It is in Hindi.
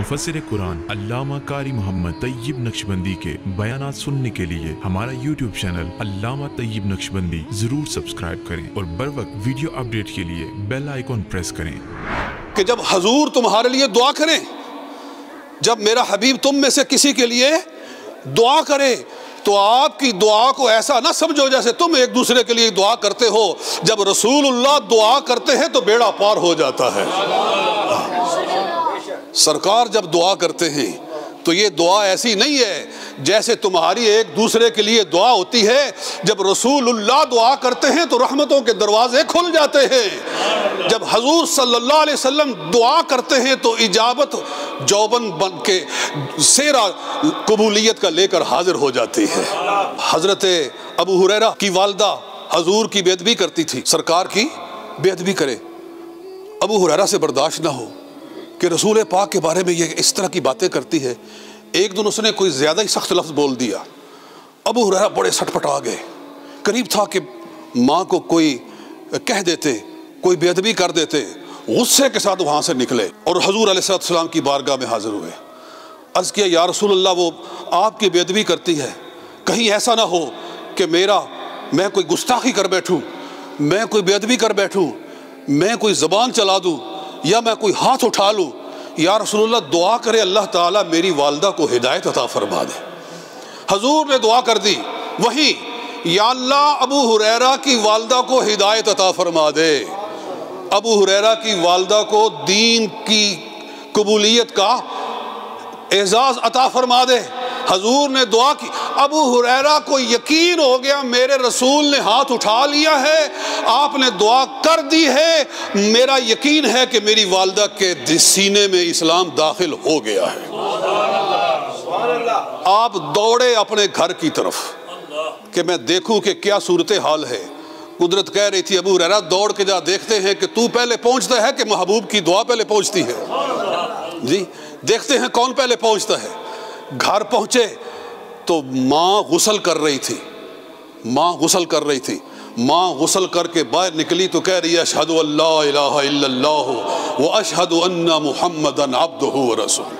मुफसर कुरान, अल्लामा कारी मोहम्मद तैयब नक्शबंदी के बयान सुनने के लिए हमारा यूट्यूब चैनल अल्लामा तैयब नक्शबंदी ज़रूर सब्सक्राइब करें और बर वक्त वीडियो अपडेट के लिए बेल आइकॉन प्रेस करें। कि जब हजूर तुम्हारे लिए दुआ करें, जब मेरा हबीब तुम में से किसी के लिए दुआ करे तो आपकी दुआ को ऐसा ना समझो जैसे तुम एक दूसरे के लिए दुआ करते हो। जब रसूलुल्लाह दुआ करते हैं तो बेड़ा पार हो जाता है। सरकार जब दुआ करते हैं तो ये दुआ ऐसी नहीं है जैसे तुम्हारी एक दूसरे के लिए दुआ होती है। जब रसूलुल्लाह दुआ करते हैं तो रहमतों के दरवाजे खुल जाते हैं। जब हजूर सल्लल्लाहु अलैहि वसल्लम दुआ करते हैं तो इजाबत, जौबन बन के सेरा कबूलियत का लेकर हाजिर हो जाती है। हज़रत अबू हुरैरा की वालदा हजूर की बेदबी करती थी। सरकार की बेदबी करे। अबू हुरैरा से बर्दाश्त ना हो। कि रसूल पाक के बारे में ये इस तरह की बातें करती है। एक दिन उसने कोई ज़्यादा ही सख्त लफ्ज़ बोल दिया। अबू हुरैरा बड़े सटपटा गए। करीब था कि माँ को कोई कह देते, कोई बेदबी कर देते, गुस्से के साथ वहाँ से निकले और हजूर अलैहिस्सलाम की बारगाह में हाजिर हुए। अर्ज़ किया, या रसूल अल्लाह वो आपकी बेदबी करती है। कहीं ऐसा ना हो कि मेरा, मैं कोई गुस्ताखी कर बैठूँ, मैं कोई बेदबी कर बैठूँ, मैं कोई ज़बान चला दूँ या मैं कोई हाथ उठा लूँ? या रसूलुल्लाह, दुआ करे अल्लाह ताला मेरी वालदा को हिदायत अता फरमा दे। हजूर ने दुआ कर दी, वहीं, या अल्लाह, अबू हुरैरा की वालदा को हिदायत अता फरमा दे। अबू हुरैरा की वालदा को दीन की कबूलियत का एजाज अता फरमा दे। हजूर ने दुआ की अबू हुरैरा को यकीन हो गया, मेरे रसूल ने हाथ उठा लिया है, आपने दुआ कर दी है। मेरा यकीन है कि मेरी वालदा के सीने में इस्लाम दाखिल हो गया है। आप दौड़े अपने घर की तरफ़, कि मैं देखूँ कि क्या सूरत हाल है। कुदरत कह रही थी, अबू हुरैरा, दौड़ के जा, देखते हैं कि तू पहले पहुँचता है कि महबूब की दुआ पहले पहुँचती है? जी, देखते हैं कौन पहले पहुँचता है। घर पहुँचे तो माँ गुसल कर रही थी। माँ गुसल कर रही थी। माँ गुसल करके बाहर निकली तो कह रही, अशहद अल्लाह व अशहद अन्ना मुहम्मदन अब्द रसूल